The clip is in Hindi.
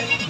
करके